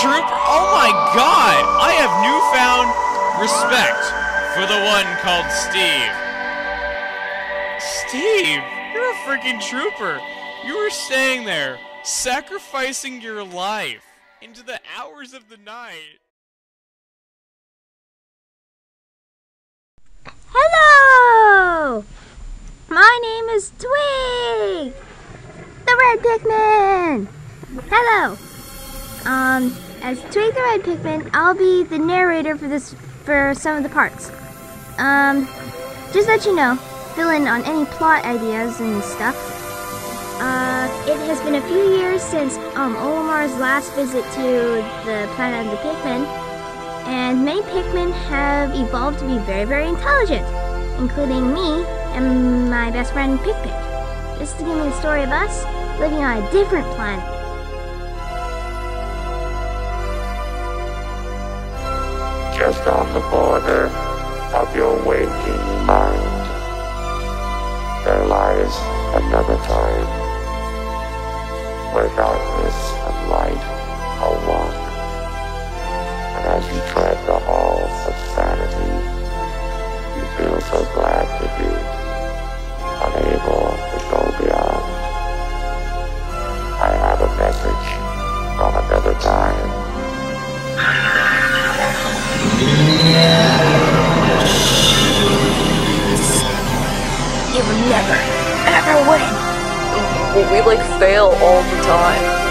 trooper? Oh my god! I have newfound respect for the one called Steve. Steve, you're a freaking trooper. You were staying there, sacrificing your life into the hours of the night. Hello! My name is Twig! The Red Pikmin! Hello! Um, as Twig the Red Pikmin, I'll be the narrator for this, for some of the parts. Um, just let you know, fill in on any plot ideas and stuff. Uh, it has been a few years since, um, Olimar's last visit to the planet of the Pikmin, and many Pikmin have evolved to be very, very intelligent, including me and my best friend Pikpik. This is me the story of us living on a different planet. Just on the border of your waking mind. There lies another time where darkness never, ever win. We like fail all the time.